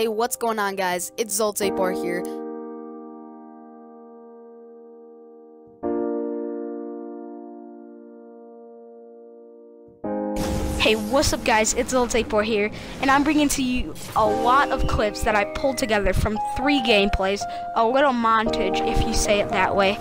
Hey, what's going on, guys? It's Zoltzapor here. Hey, what's up, guys? It's Zoltzapor here, and I'm bringing to you a lot of clips that I pulled together from three gameplays, a little montage, if you say it that way.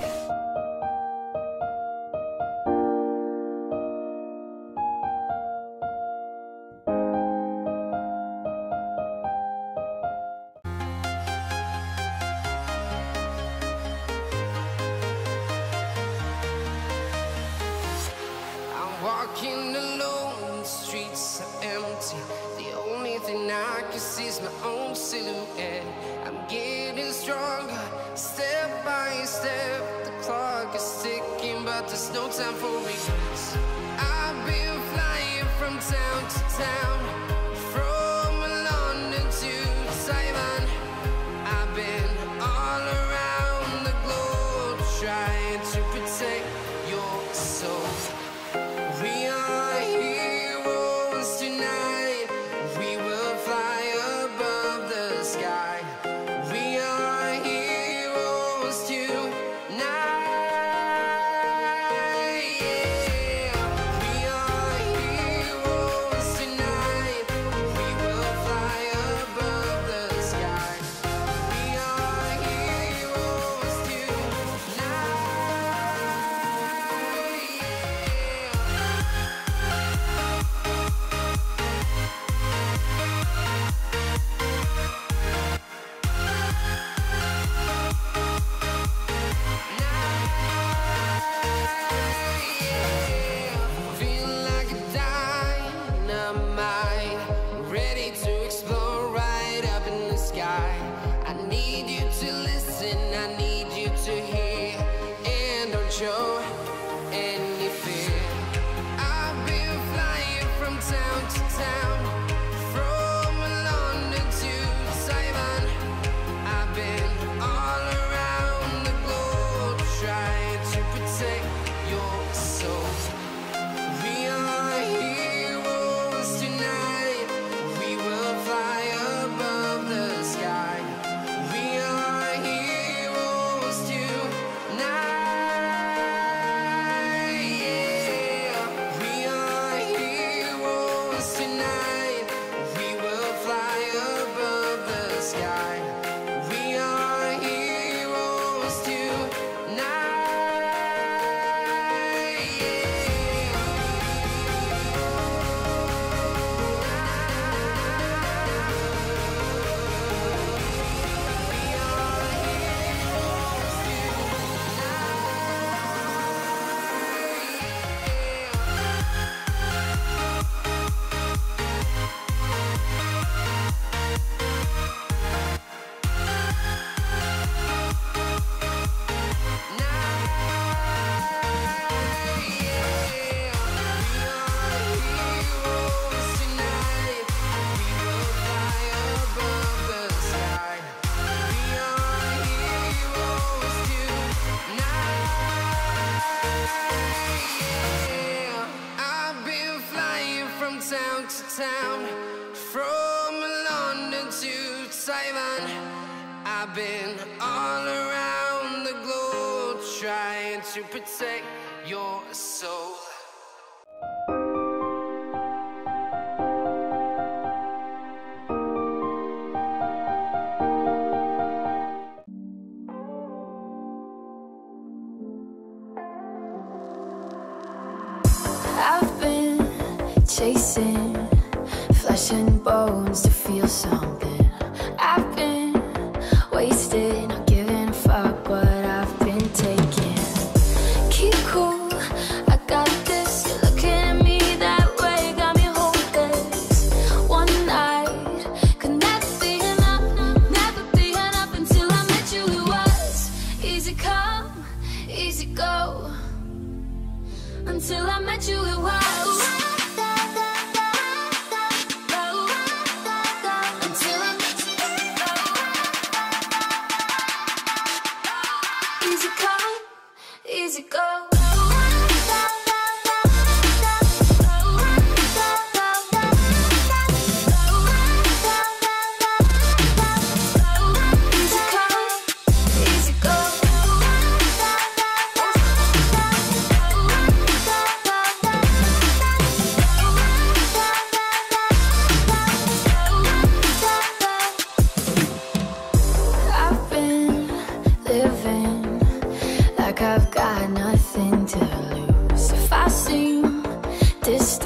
And I can see my own silhouette. I'm getting stronger, step by step. The clock is ticking, but there's no time for regrets. I've been flying from town to town. show. I've been all around the globe trying to protect your soul. I've been chasing flesh and bones to feel something easy come, easy go.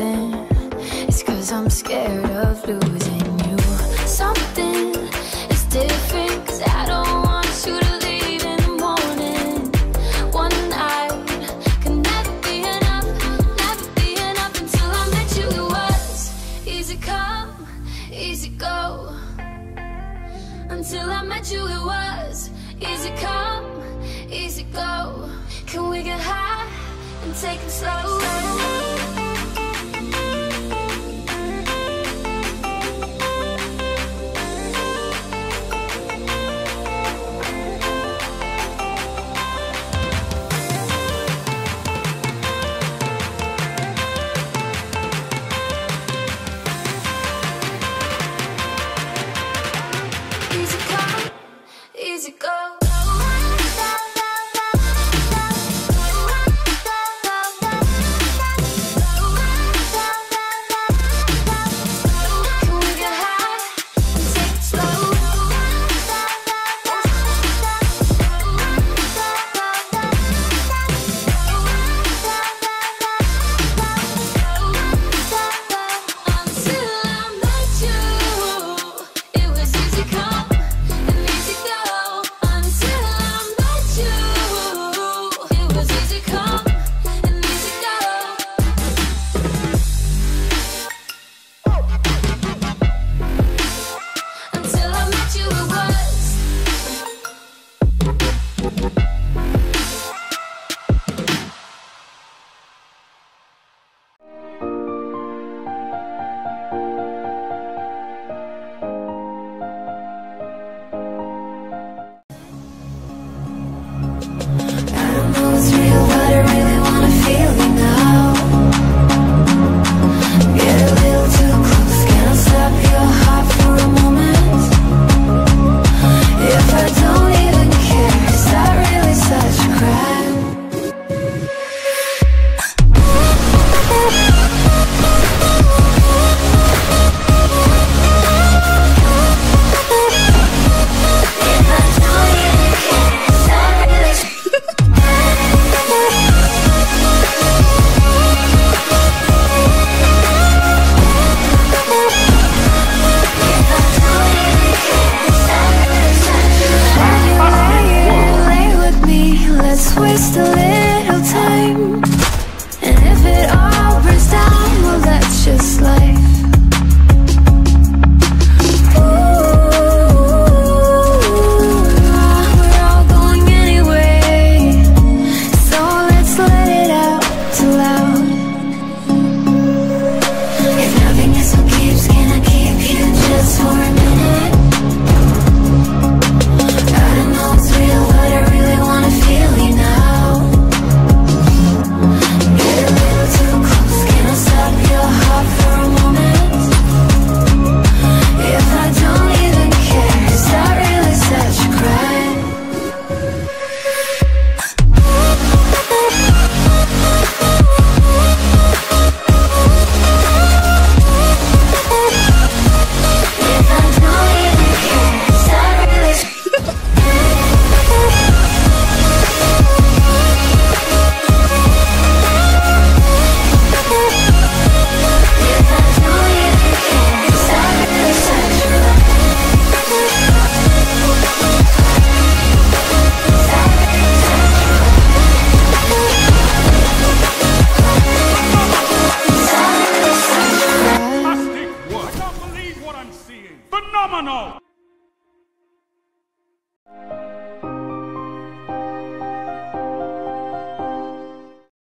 something. It's cause I'm scared of losing you. Something is different cause I don't want you to leave in the morning. One night can never be enough, never be enough until I met you. It was easy come, easy go. Until I met you, it was easy come, easy go. Can we get high and take it slow? for it.